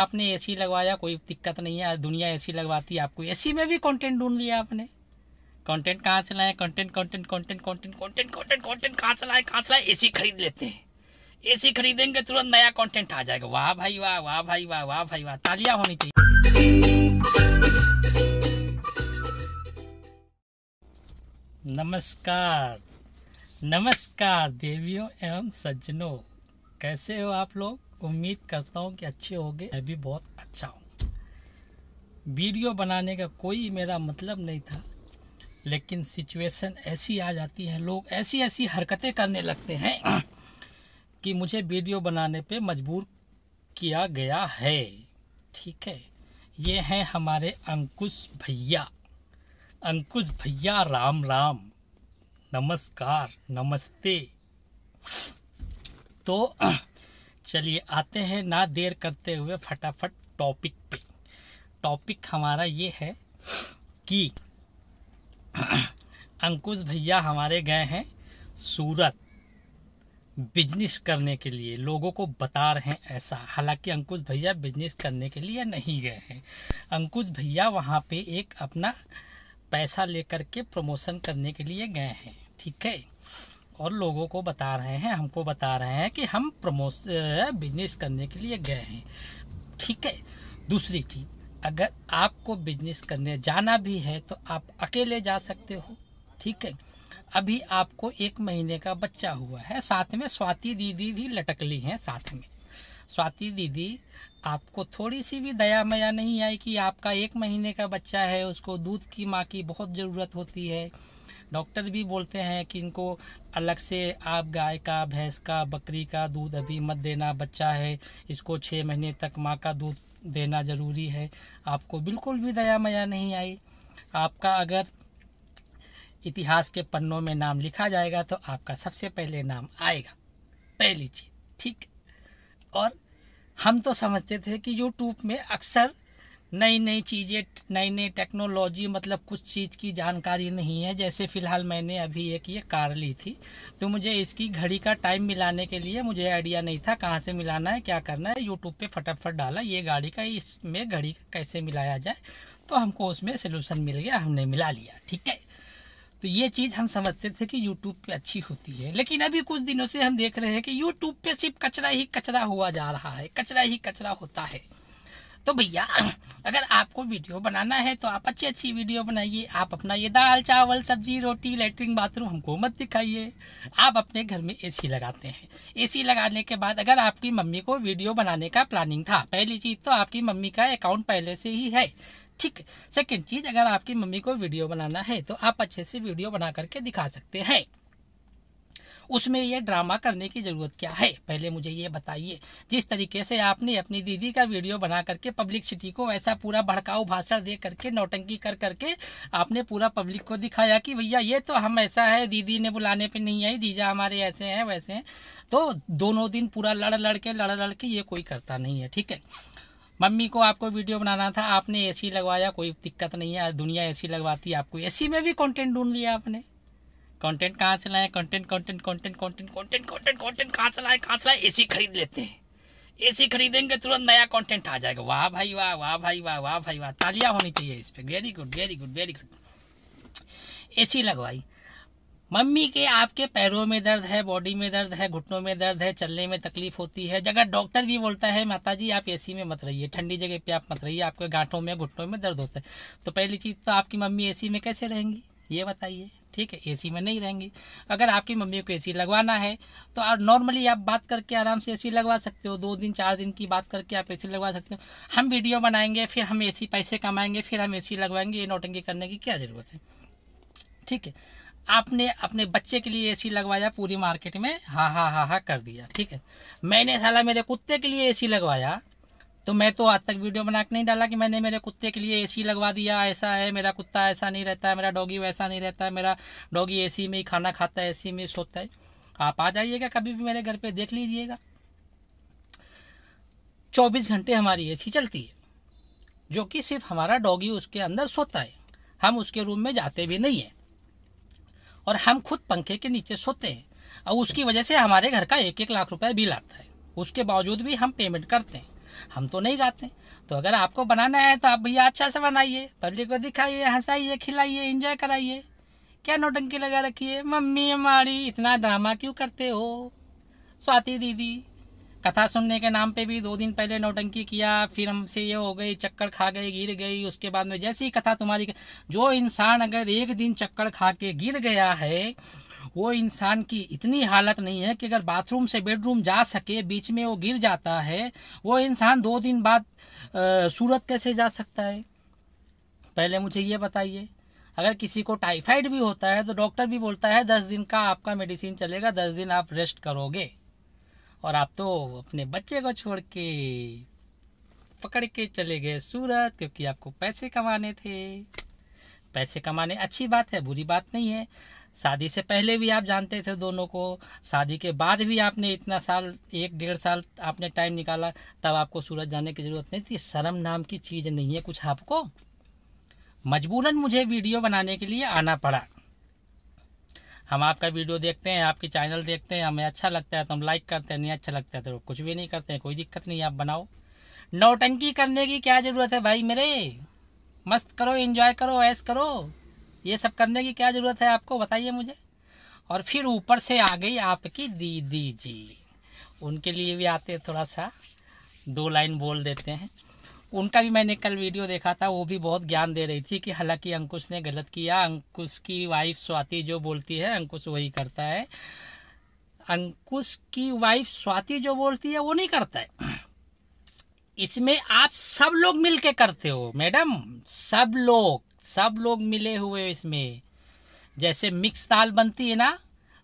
आपने एसी लगवाया, कोई दिक्कत नहीं है, दुनिया एसी लगवाती है आपको। एसी में भी कंटेंट ढूंढ लिया आपने। कंटेंट कहाँ से लाए? Content content content content content content content कहाँ से लाए? कहाँ से लाए? एसी खरीद लेते हैं। एसी खरीदेंगे, तुरंत नया कंटेंट आ जाएगा। वाह भाई, वाह वाह भाई, वाह वाह भाई, वाह। तालियाँ होनी चाहिए। नमस्कार। नमस्कार, देवियों एवं सज्जनों। कैसे हो आप लोग? उम्मीद करता हूँ कि अच्छे होंगे, मैं भी बहुत अच्छा हूँ। वीडियो बनाने का कोई मेरा मतलब नहीं था, लेकिन सिचुएशन ऐसी आ जाती है, लोग ऐसी ऐसी हरकतें करने लगते हैं कि मुझे वीडियो बनाने पे मजबूर किया गया है। ठीक है? ये हैं हमारे अंकुश भैया। अंकुश भैया, राम राम। नमस्कार, नमस्ते। तो चलिए आते हैं ना देर करते हुए फटाफट टॉपिक पे। टॉपिक हमारा ये है कि अंकुश भैया हमारे गए हैं सूरत बिज़नेस करने के लिए। लोगों को बता रहे हैं ऐसा। हालाँकि अंकुश भैया बिज़नेस करने के लिए नहीं गए हैं। अंकुश भैया वहाँ पे एक अपना पैसा लेकर के प्रमोशन करने के लिए गए हैं। ठीक है? और लोगों को बता रहे हैं, हमको बता रहे हैं कि हम प्रमोश बिज़नेस करने के लिए गए हैं। ठीक है? दूसरी चीज़, अगर आपको बिज़नेस करने जाना भी है तो आप अकेले जा सकते हो। ठीक है? अभी आपको एक महीने का बच्चा हुआ है, साथ में स्वाति दीदी भी लटकली हैं साथ में। स्वाति दीदी, आपको थोड़ी सी भी दया मया नहीं आई कि आपका एक महीने का बच्चा है, उसको दूध की माँ की बहुत ज़रूरत होती है डॉक्टर भी बोलते हैं कि इनको अलग से आप गाय का, भैंस का, बकरी का दूध अभी मत देना, बच्चा है, इसको छः महीने तक माँ का दूध देना ज़रूरी है। आपको बिल्कुल भी दया मया नहीं आई। आपका अगर इतिहास के पन्नों में नाम लिखा जाएगा तो आपका सबसे पहले नाम आएगा। पहली चीज़, ठीक? और हम तो समझते थे कि यूट्यूब में अक्सर नई नई चीज़ें नई नई टेक्नोलॉजी मतलब कुछ चीज़ की जानकारी नहीं है। जैसे फ़िलहाल मैंने अभी एक ये कार ली थी। तो मुझे इसकी घड़ी का टाइम मिलाने के लिए मुझे आइडिया नहीं था कहाँ से मिलाना है, क्या करना है। यूट्यूब पे फटाफट डाला, ये गाड़ी का, इसमें घड़ी कैसे मिलाया जाए। तो हमको उसमें सोल्यूशन मिल गया, हमने मिला लिया, ठीक है। तो ये चीज़ हम समझते थे कि यूट्यूब पे अच्छी होती है। लेकिन अभी कुछ दिनों से हम देख रहे हैं कि यूट्यूब पे सिर्फ़ कचरा ही कचरा हुआ जा रहा है, कचरा ही कचरा होता है। तो भैया, अगर आपको वीडियो बनाना है तो आप अच्छी अच्छी वीडियो बनाइए। आप अपना ये दाल, चावल, सब्ज़ी, रोटी लेटरिन बाथरूम हमको मत दिखाइए। आप अपने घर में एसी लगाते हैं। एसी लगाने के बाद अगर आपकी मम्मी को वीडियो बनाने का प्लानिंग था, पहली चीज़ तो आपकी मम्मी का अकाउंट पहले से ही है। ठीक। सेकंड चीज़, अगर आपकी मम्मी को वीडियो बनाना है तो आप अच्छे से वीडियो बना करके दिखा सकते हैं। उसमें ये ड्रामा करने की ज़रूरत क्या है? पहले मुझे ये बताइए, जिस तरीके से आपने अपनी दीदी का वीडियो बना करके पब्लिक सिटी को ऐसा पूरा भड़काऊ भाषण दे करके, नौटंकी कर करके आपने पूरा पब्लिक को दिखाया कि भैया, ये तो हम ऐसा है, दीदी ने बुलाने पर नहीं आई दीजा हमारे ऐसे हैं, वैसे हैं। तो दोनों दिन पूरा लड़ लड़ के, लड़ लड़ के ये कोई करता नहीं है, ठीक है? मम्मी को आपको वीडियो बनाना था, आपने एसी लगवाया, कोई दिक्कत नहीं है, दुनिया एसी लगवाती है आपको। एसी में भी कंटेंट ढूंढ लिया आपने। कंटेंट कहाँ से लाए? Content content content content content content content कहाँ से लाए? कहाँ से लाए? एसी खरीद लेते हैं। एसी खरीदेंगे, तुरंत नया कंटेंट आ जाएगा। वाह भाई, वाह वाह भाई, वाह वाह भाई, वाह। तालियाँ होनी चाहिए इस पे। Very good very good very good AC लगवाई। मम्मी के आपके पैरों में दर्द है बॉडी में दर्द है, घुटनों में दर्द है, चलने में तकलीफ़ होती है। जगह डॉक्टर भी बोलता है माता जी आप एसी में मत रहिए। ठंडी जगह पे आप मत रहिए। आपके गांठों में, घुटनों में दर्द होता है। तो पहली चीज़ तो आपकी मम्मी एसी में कैसे रहेंगी? ये बताइए। ठीक है एसी में नहीं रहेंगी। अगर आपकी मम्मी को एसी लगवाना है तो आप नॉर्मली आप बात करके आराम से एसी लगवा सकते हो। दो दिन, चार दिन की बात करके आप एसी लगवा सकते हो। हम वीडियो बनाएँगे, फिर हम एसी पैसे कमाएँगे, फिर हम एसी लगवाएँगे। ये नोटंकी करने की क्या ज़रूरत है? ठीक है। आपने अपने बच्चे के लिए एसी लगवाया, पूरी मार्केट में, हा हा हा हा कर दिया। ठीक है। मैंने साला मेरे कुत्ते के लिए एसी लगवाया तो मैं तो आज तक वीडियो बना के नहीं डाला कि मैंने मेरे कुत्ते के लिए एसी लगवा दिया, ऐसा है, मेरा कुत्ता ऐसा नहीं रहता है, मेरा डॉगी वैसा नहीं रहता है, मेरा डॉगी एसी में ही खाना खाता है एसी में सोता है। आप आ जाइएगा कभी भी मेरे घर पे, देख लीजिएगा। चौबीस घंटे हमारी एसी चलती है, जो कि सिर्फ़ हमारा डॉगी उसके अंदर सोता है। हम उसके रूम में जाते भी नहीं है, और हम खुद पंखे के नीचे सोते हैं, और उसकी वजह से हमारे घर का एक एक लाख रुपए बिल आता है। उसके बावजूद भी हम पेमेंट करते हैं। हम तो नहीं गाते। तो अगर आपको बनाना है तो आप भैया अच्छा से बनाइए, पब्लिक को दिखाइए, हंसाइए, खिलाइए इंजॉय कराइए। क्या नोटंकी लगा रखी है? मम्मी, हमारी, इतना ड्रामा क्यों करते हो? स्वाति दीदी, कथा सुनने के नाम पे भी दो दिन पहले नौटंकी किया, फिर हमसे ये हो गई, चक्कर खा गई गिर गई, उसके बाद में जैसी कथा तुम्हारी जो इंसान अगर एक दिन चक्कर खा के गिर गया है वो इंसान की इतनी हालत नहीं है कि अगर बाथरूम से बेडरूम जा सके, बीच में वो गिर जाता है, वो इंसान दो दिन बाद सूरत कैसे जा सकता है? पहले मुझे ये बताइए। अगर किसी को टाइफाइड भी होता है तो डॉक्टर भी बोलता है, दस दिन का आपका मेडिसिन चलेगा, दस दिन आप रेस्ट करोगे। और आप तो अपने बच्चे को छोड़ के पकड़ के चले गए सूरत, क्योंकि आपको पैसे कमाने थे। पैसे कमाने अच्छी बात है, बुरी बात नहीं है। शादी से पहले भी आप जानते थे दोनों को। शादी के बाद भी आपने इतना साल, एक डेढ़ साल आपने टाइम निकाला, तब आपको सूरत जाने की ज़रूरत नहीं थी। शर्म नाम की चीज़ नहीं है कुछ आपको। मजबूरन मुझे वीडियो बनाने के लिए आना पड़ा। हम आपका वीडियो देखते हैं, आपकी चैनल देखते हैं, हमें अच्छा लगता है तो हम लाइक करते हैं, नहीं अच्छा लगता है तो कुछ भी नहीं करते हैं, कोई दिक्कत नहीं, आप बनाओ। नौटंकी करने की क्या ज़रूरत है भाई मेरे? मस्त करो एंजॉय करो ऐस करो। ये सब करने की क्या ज़रूरत है आपको, बताइए मुझे। और फिर ऊपर से आ गई आपकी दीदी जी। उनके लिए भी आते थोड़ा सा, दो लाइन बोल देते हैं। उनका भी मैंने कल वीडियो देखा था, वो भी बहुत ज्ञान दे रही थी कि हालाँकि अंकुश ने गलत किया। अंकुश की वाइफ स्वाति जो बोलती है, अंकुश वही करता है। अंकुश की वाइफ स्वाति जो बोलती है, वो नहीं करता है। इसमें आप सब लोग मिलके करते हो, मैडम। सब लोग। सब लोग मिले हुए इसमें। जैसे मिक्स दाल बनती है ना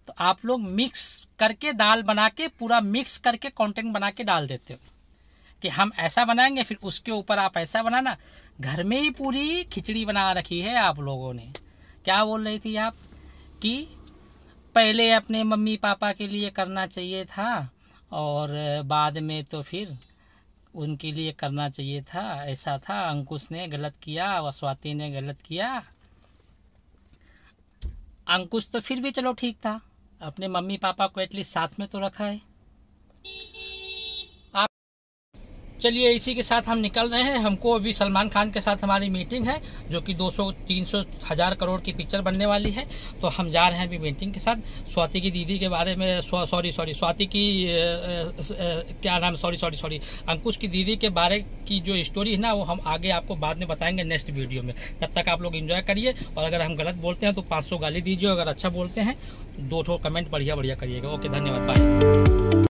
तो आप लोग मिक्स करके दाल बना के पूरा मिक्स करके कंटेंट बना के डाल देते हो। कि हम ऐसा बनाएँगे, फिर उसके ऊपर आप ऐसा बनाना। घर में ही पूरी खिचड़ी बना रखी है आप लोगों ने। क्या बोल रही थी आप? कि पहले अपने मम्मी पापा के लिए करना चाहिए था, और बाद में तो फिर उनके लिए करना चाहिए था, ऐसा था, अंकुश ने गलत किया व स्वाति ने गलत किया। अंकुश तो फिर भी चलो ठीक था। अपने मम्मी पापा को एटलीस्ट साथ में तो रखा है। चलिए इसी के साथ हम निकल रहे हैं। हमको अभी सलमान खान के साथ हमारी मीटिंग है, जो कि 200 300 हज़ार करोड़ की पिक्चर बनने वाली है। तो हम जा रहे हैं अभी मीटिंग के साथ। स्वाति की दीदी के बारे में सॉरी सॉरी, स्वाति की क्या नाम, सॉरी सॉरी सॉरी, अंकुश की दीदी के बारे की जो स्टोरी है ना, वो हम आगे आपको बाद में बताएँगे नेक्स्ट वीडियो में। तब तक आप लोग इन्जॉय करिए। और अगर हम गलत बोलते हैं तो पाँच सौ गाली दीजिए। अगर अच्छा बोलते हैं, दो ठो कमेंट बढ़िया बढ़िया करिएगा। ओके, धन्यवाद। बाय